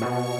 Bye.